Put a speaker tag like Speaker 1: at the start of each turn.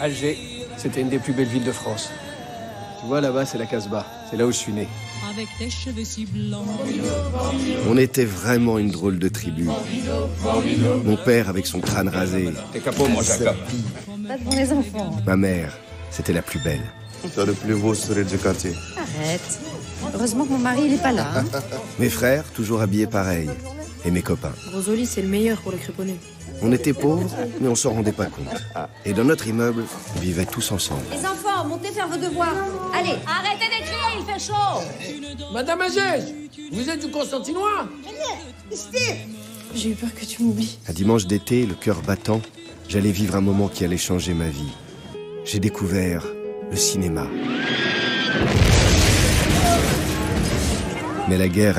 Speaker 1: Alger, c'était une des plus belles villes de France. Tu vois, là-bas, c'est la Casbah. C'est là où je suis né.
Speaker 2: avec tes cheveux si blancs.
Speaker 3: On était vraiment une drôle de tribu. Mon père avec son crâne rasé,
Speaker 1: T'es capot, moi, Jacob.
Speaker 4: Pas devant les enfants.
Speaker 3: ma mère, c'était la plus belle.
Speaker 5: C'est le plus beau sourire du quartier.
Speaker 4: Arrête. Heureusement que mon mari, il est pas là. hein.
Speaker 3: Mes frères, toujours habillés pareil. Et mes copains.
Speaker 6: Rosoli, c'est le meilleur pour le créponner.
Speaker 3: On était pauvres, mais on s'en rendait pas compte. Et dans notre immeuble, on vivait tous ensemble.
Speaker 4: Les enfants, montez faire vos devoirs. Allez. Arrêtez d'écrire, il fait chaud.
Speaker 7: Madame Agege, vous êtes du Constantinois
Speaker 6: J'ai eu peur que tu m'oublies.
Speaker 3: Un dimanche d'été, le cœur battant, j'allais vivre un moment qui allait changer ma vie. J'ai découvert le cinéma. Mais la guerre, elle